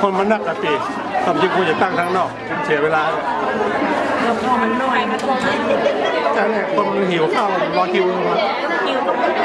คนมันนักกะปีทำจริงควรจะตั้งทางนอกมันเสียเวลาแล้วพอมันน้อยนะตรงนั้นแต่เนี่ยคนมันหิวข้าวรอคิวมาคิวก็ไม่ได้